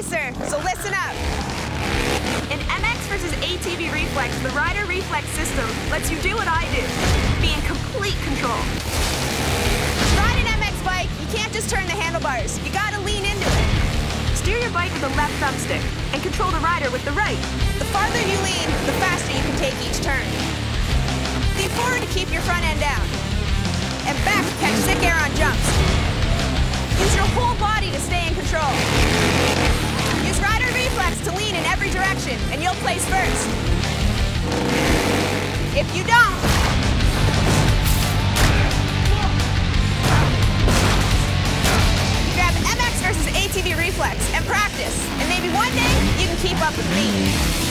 nicer, so listen up. In MX versus ATV Reflex, the Rider Reflex system lets you do what I do, be in complete control. Ride an MX bike, you can't just turn the handlebars. You gotta lean into it. Steer your bike with the left thumbstick and control the rider with the right. The farther you lean, the faster you can take each turn. Lean forward to keep your front end down. Every and you'll place first. If you don't, grab MX versus ATV reflex and practice, and maybe one day you can keep up with me.